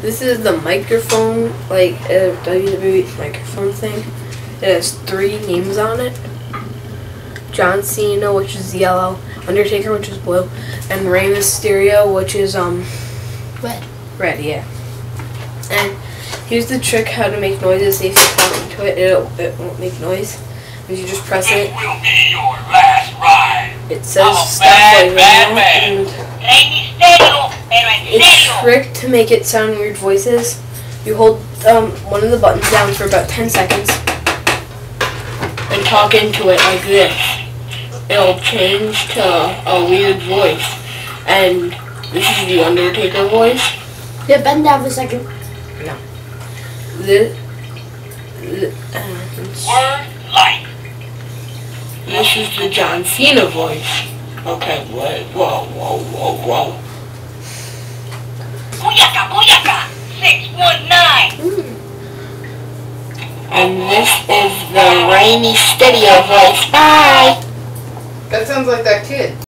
This is the microphone, like a WWE microphone thing. It has three names on it. John Cena, which is yellow, Undertaker, which is blue, and Rey Mysterio, which is um Red. red, yeah. And here's the trick how to make noises. If you're talking to it, it'll, it won't make noise. If you just press it, will be your last ride. it says I'm a stuff bad, like bad that. man. And Rey Mysterio, pero en it's serio. trick to make it sound weird voices. You hold um, one of the buttons down for about 10 seconds and talk into it like this. It'll change to a weird voice. And this is the Undertaker voice. Yeah, bend down for a second. This, th- uh, light. this is the John Cena voice. Okay, wait, whoa, whoa, whoa, whoa. 619. Hmm. And this is the Rey Mysterio voice. Bye! That sounds like that kid.